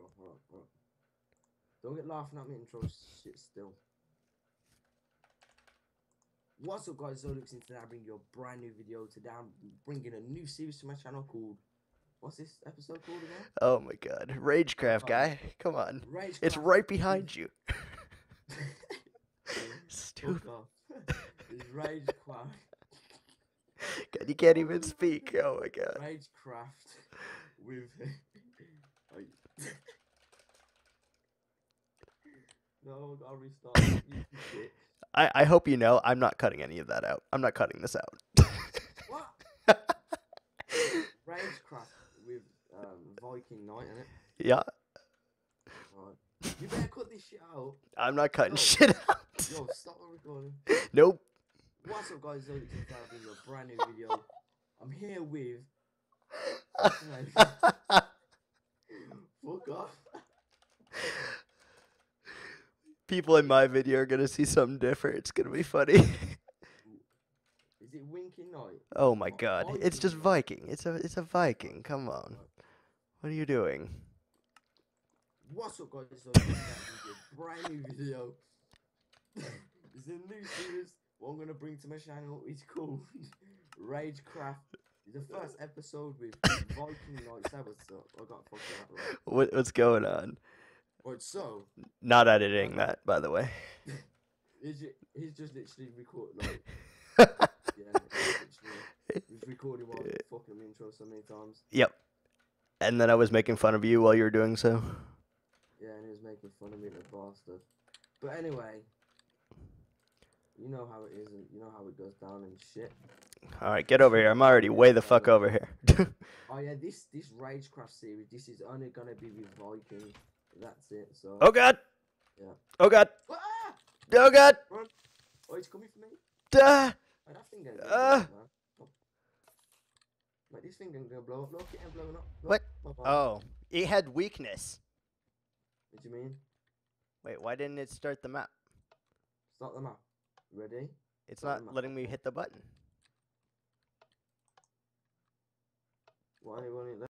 bro. Alright, alright. Don't get laughing at me intro shit still. What's up guys, Zolux and today I bring you a brand new video. Today I'm bringing a new series to my channel called, what's this episode called again? Oh my god. Ragecraft Oh. guy. Come on. Rage It's right behind you. Stupid. It's Rage Craft. God, you can't even speak. Oh my god. Rage Craft with. No, I gotta restart. I, I hope you know I'm not cutting any of that out. I'm not cutting this out. What? Ragecraft with um, Viking Knight in it. yeah, Right. You better cut this shit out. I'm not cutting No. shit out. Yo, stop the recording. Nope. What's up, guys? Zoe Five with a brand new video. I'm here with. Fuck off. People in my video are gonna see something different. It's gonna be funny. Is it Winking Knight? oh my god. It's just Viking. Viking. It's a it's a Viking. Come on. What are you doing? What's up, guys? Zoe Tech Five with a brand new video. it's a new series. What I'm gonna bring to my channel is called Ragecraft. The first episode with Viking Knight. Up. I got fucked up. Right. What what's going on? Right, so Not editing that, by the way. he's, he's just literally recording. Like, yeah, literally, he's recording while Yeah. fucking intro so many times. Yep. And then I was making fun of you while you were doing so. Yeah, and he was making fun of me, the bastard. But anyway, you know how it is, and you know how it goes down and shit. All right, get over here. I'm already way the fuck over here. Oh yeah, this this Ragecraft series, this is only gonna be with Viking. That's it. So. oh god. Yeah. Oh god. Ah! Oh god. Oh, it's coming for me. Ah! Oh, that thing gonna Ah! blow up. This thing gonna blow up. Look, it ain't blowing up. Look, What? bye-bye. Oh, it had weakness. What do you mean? Wait, why didn't it start the map? Start the map. Ready? It's Start not letting me hit the button. Why won't it let